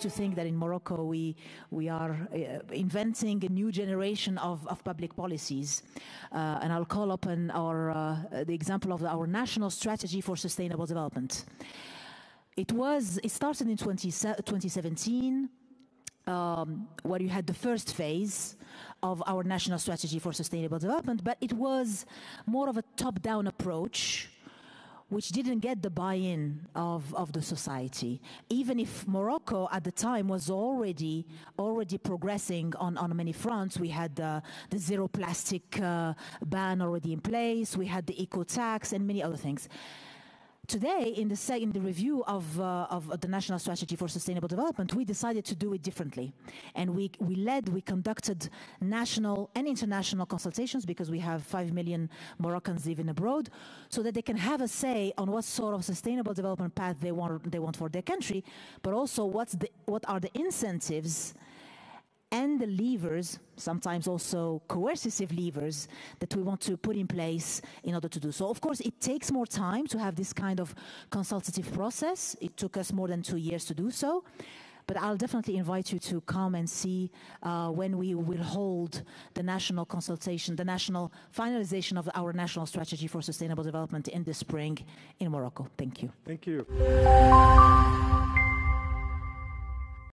to think that in Morocco we, we are uh, inventing a new generation of, of public policies. Uh, and I'll call upon our, uh, the example of our national strategy for sustainable development. It was, it started in 20, 2017, um, where you had the first phase of our national strategy for sustainable development, but it was more of a top-down approach which didn't get the buy-in of, of the society. Even if Morocco at the time was already already progressing on, on many fronts, we had the, the zero plastic uh, ban already in place, we had the eco tax and many other things today, in the, in the review of, uh, of the National Strategy for Sustainable Development, we decided to do it differently. And we, we led, we conducted national and international consultations because we have 5 million Moroccans living abroad, so that they can have a say on what sort of sustainable development path they want, they want for their country, but also what's the, what are the incentives and the levers, sometimes also coercive levers, that we want to put in place in order to do so. Of course, it takes more time to have this kind of consultative process. It took us more than two years to do so. But I'll definitely invite you to come and see uh, when we will hold the national consultation, the national finalization of our national strategy for sustainable development in the spring in Morocco. Thank you. Thank you.